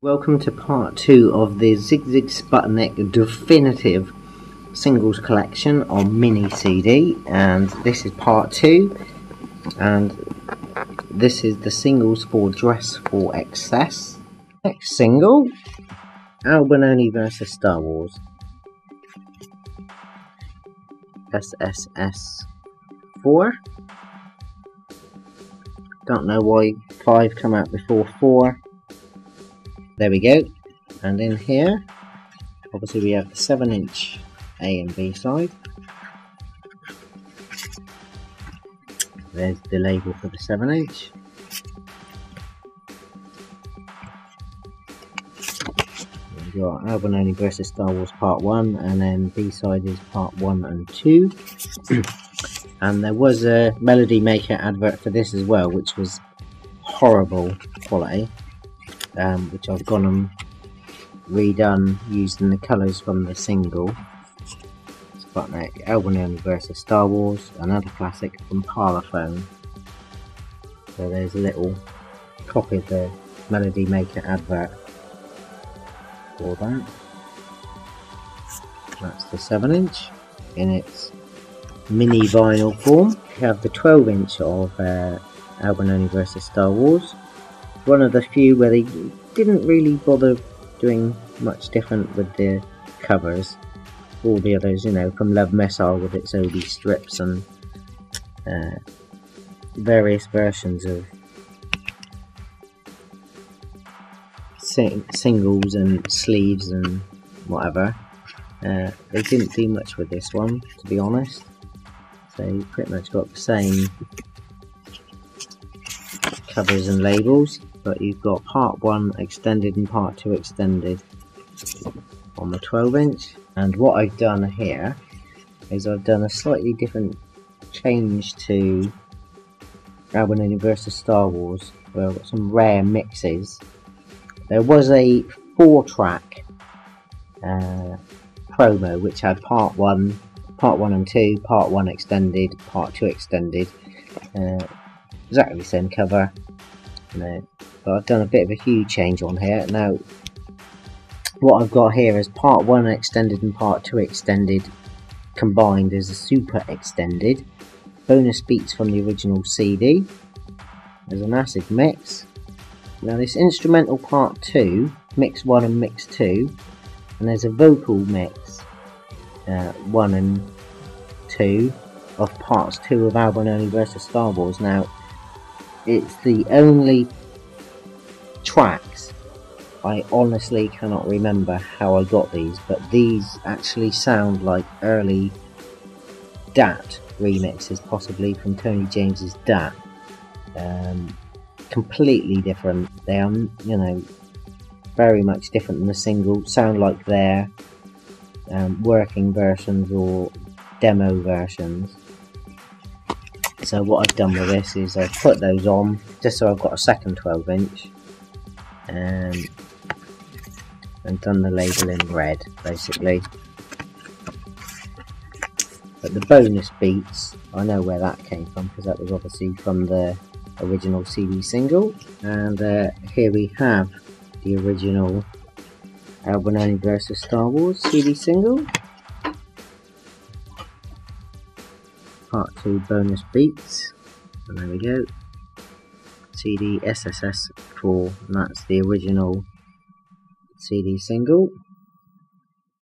Welcome to part two of the Sigue Sigue Sputnik Definitive Singles Collection on Mini CD, and this is part two, and this is the singles for Dress for Excess. Next single, Albinoni vs Star Wars. SSS 4. Don't know why 5 come out before 4 there we go. And in here, obviously we have the 7 inch A and B side. There's the label for the 7 inch. We've got Albinoni versus Star Wars Part 1 and then B side is Part 1 and 2. and there was a Melody Maker advert for this as well which was horrible quality um, which I've gone and redone using the colours from the single. Sputnik, Albinoni versus Star Wars, another classic from Parlophone. So there's a little copy of the Melody Maker advert for that. That's the 7 inch in its mini vinyl form. We have the 12 inch of uh, versus Star Wars one of the few where they didn't really bother doing much different with the covers. All the others, you know, from Love Missile with its OD strips and uh, various versions of sing singles and sleeves and whatever. Uh, they didn't do much with this one, to be honest. So They pretty much got the same covers and labels but you've got part 1 extended and part 2 extended on the 12 inch. And what I've done here is I've done a slightly different change to Albinoni vs Star Wars where I've got some rare mixes. There was a 4 track uh, promo which had part 1 part 1 and 2 part 1 extended part 2 extended uh, exactly the same cover you know, but I've done a bit of a huge change on here. Now, what I've got here is part 1 extended and part 2 extended combined as a super extended. Bonus beats from the original CD. There's an acid mix. Now this instrumental part 2, mix 1 and mix 2, and there's a vocal mix uh, 1 and 2 of parts 2 of Albinoni vs Star Wars. Now it's the only tracks. I honestly cannot remember how I got these but these actually sound like early DAT remixes possibly from Tony James's DAT. Um, completely different. They are you know very much different than the single. Sound like their um, working versions or demo versions. So what I've done with this is I've put those on just so I've got a second 12 inch um, and done the label in red basically. But the bonus beats I know where that came from because that was obviously from the original CD single. And uh, here we have the original Albinoni vs Star Wars CD single. Part 2 bonus beats. And there we go CD SSS 4 and that's the original CD single